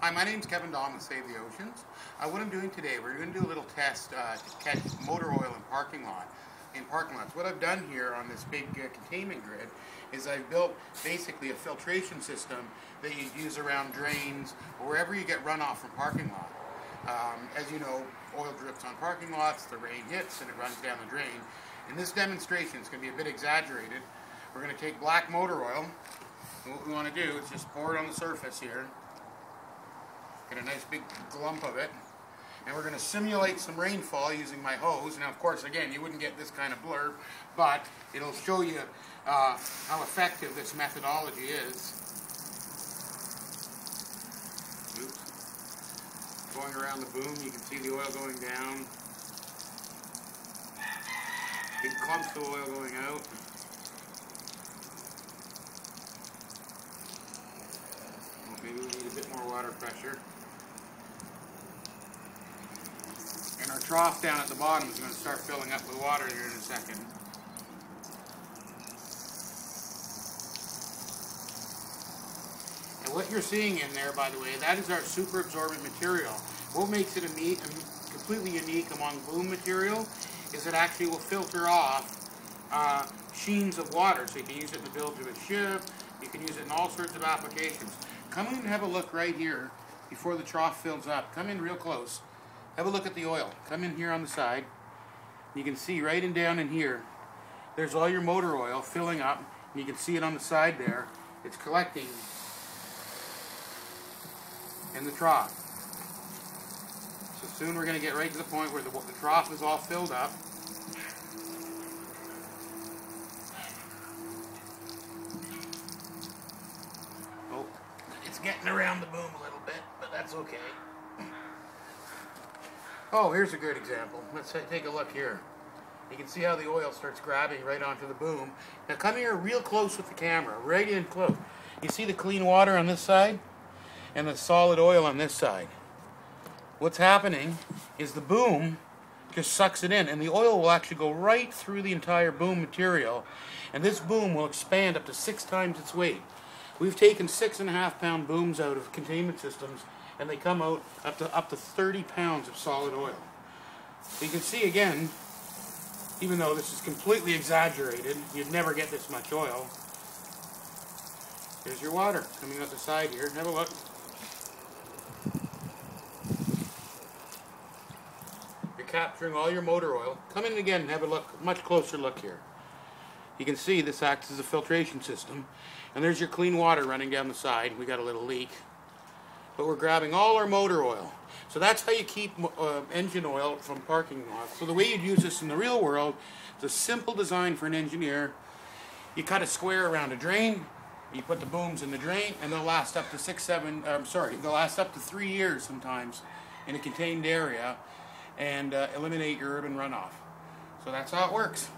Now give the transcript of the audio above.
Hi, my name is Kevin Daum with Save the Oceans. Uh, what I'm doing today, we're going to do a little test uh, to catch motor oil in parking lot. In parking lots, what I've done here on this big uh, containment grid is I've built basically a filtration system that you use around drains or wherever you get runoff from parking lot. Um, as you know, oil drips on parking lots, the rain hits and it runs down the drain. In this demonstration, it's going to be a bit exaggerated. We're going to take black motor oil. And what we want to do is just pour it on the surface here. Get a nice big glump of it. And we're going to simulate some rainfall using my hose. Now, of course, again, you wouldn't get this kind of blurb, but it'll show you uh, how effective this methodology is. Oops. Going around the boom, you can see the oil going down. Big clumps of oil going out. Maybe we need a bit more water pressure. And our trough down at the bottom is going to start filling up with water here in a second. And what you're seeing in there, by the way, that is our super absorbent material. What makes it completely unique among boom material is it actually will filter off uh, sheens of water. So you can use it in the bilge of a ship, you can use it in all sorts of applications. Come in and have a look right here before the trough fills up. Come in real close. Have a look at the oil. Come in here on the side. You can see right in down in here, there's all your motor oil filling up. You can see it on the side there. It's collecting in the trough. So soon we're going to get right to the point where the, the trough is all filled up. Oh, it's getting around the boom a little bit, but that's okay. Oh, here's a good example. Let's take a look here. You can see how the oil starts grabbing right onto the boom. Now come here real close with the camera, right in close. You see the clean water on this side and the solid oil on this side. What's happening is the boom just sucks it in and the oil will actually go right through the entire boom material and this boom will expand up to six times its weight. We've taken six and a half pound booms out of containment systems and they come out up to up to 30 pounds of solid oil. You can see again, even though this is completely exaggerated, you'd never get this much oil. Here's your water coming out the side here. Have a look. You're capturing all your motor oil. Come in again and have a look, much closer look here. You can see this acts as a filtration system. And there's your clean water running down the side. We got a little leak but we're grabbing all our motor oil. So that's how you keep uh, engine oil from parking lots. So the way you'd use this in the real world it's a simple design for an engineer. You cut a square around a drain, you put the booms in the drain, and they'll last up to six, seven, I'm um, sorry, they'll last up to three years sometimes in a contained area and uh, eliminate your urban runoff. So that's how it works.